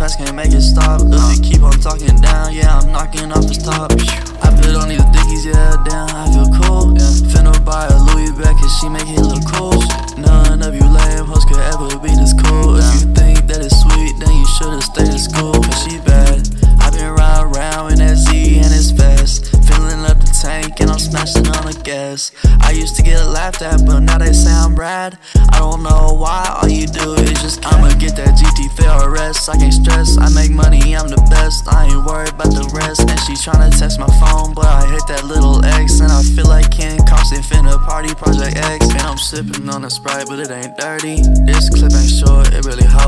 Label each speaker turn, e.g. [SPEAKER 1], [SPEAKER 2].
[SPEAKER 1] ass can't make it stop. If you keep on talking down, yeah, I'm knocking off his top. I put on these dickies, yeah, damn, I feel cool. Finna buy a Louis bag, cause she make it look cool. I'm smashing on the gas. I used to get laughed at, but now they say I'm rad. I don't know why, all you do is just I'ma get that GT fail arrest. I can't stress, I make money, I'm the best. I ain't worried about the rest. And she tryna text my phone, but I hit that little X. And I feel like Ken Constant finna party Project X. And I'm sipping on a Sprite, but it ain't dirty. This clip ain't short, it really hope